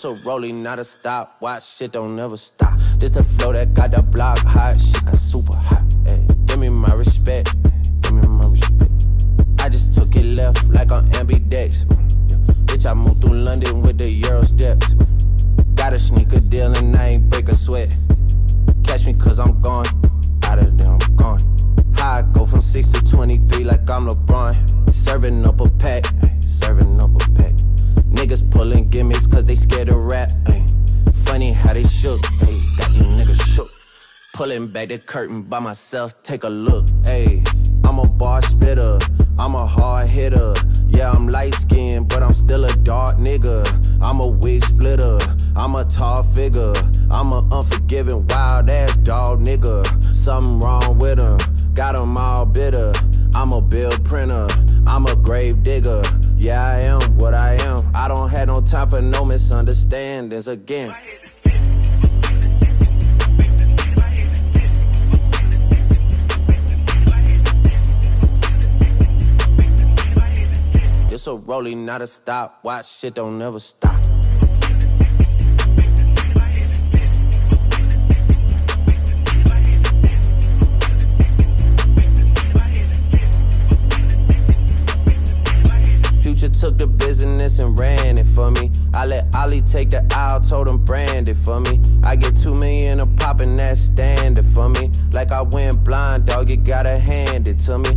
This a rolling, not a stop. Watch shit don't never stop. This the flow that got the block hot. Shit got super hot. Hey, give me my respect. Give me my respect. I just took it left like on ambidex. Bitch, I moved through London with the Euro steps. Got a sneaker deal and I ain't break a sweat. Catch me cause I'm gone. Out of there, I'm gone. I go from 6 to 23 like I'm LeBron. Serving up a Pulling back the curtain by myself, take a look. Ayy, I'm a bar spitter, I'm a hard hitter. Yeah, I'm light skinned, but I'm still a dark nigga. I'm a wig splitter, I'm a tall figure. I'm a unforgiving, wild ass dog nigga. Something wrong with him, got him all bitter. I'm a bill printer, I'm a grave digger. Yeah, I am what I am. I don't have no time for no misunderstandings again. A rolling, not a stop. Watch shit don't never stop. Future took the business and ran it for me. I let Ollie take the aisle, told him brand it for me. I get two million a pop and that's standard for me. Like I went blind, dog, you gotta hand it to me.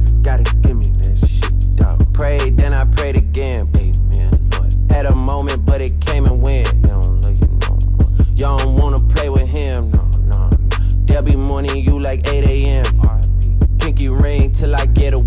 I get a